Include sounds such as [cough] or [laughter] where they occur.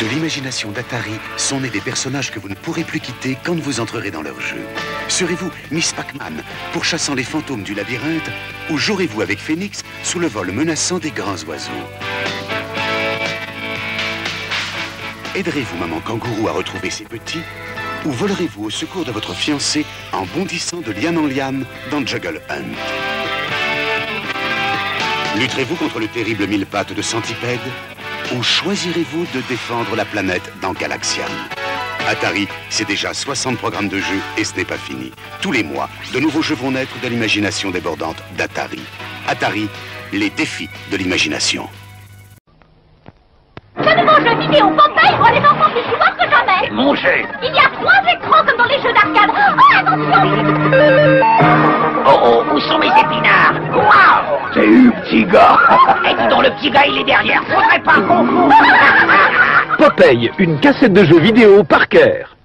De l'imagination d'Atari sont nés des personnages que vous ne pourrez plus quitter quand vous entrerez dans leur jeu. Serez-vous Miss Pac-Man, pourchassant les fantômes du labyrinthe, ou jouerez-vous avec Phoenix sous le vol menaçant des grands oiseaux? Aiderez-vous maman kangourou à retrouver ses petits, ou volerez-vous au secours de votre fiancé en bondissant de liane en liane dans Juggle Hunt? Lutterez-vous contre le terrible mille pattes de Centipède? Ou choisirez-vous de défendre la planète dans Galaxian Atari, c'est déjà 60 programmes de jeux et ce n'est pas fini. Tous les mois, de nouveaux jeux vont naître de l'imagination débordante d'Atari. Atari, les défis de l'imagination. Ce nouveau jeu vidéo Popeye rend les enfants plus joueurs que jamais Mon jeu Il y a trois écrans comme dans les jeux d'arcade Oh, attention Oh oh, où sont mes épinards? Petit gars Et [laughs] dis donc, le petit gars, il est derrière. Faudrait pas qu'on [laughs] Popeye, une cassette de jeux vidéo par cœur.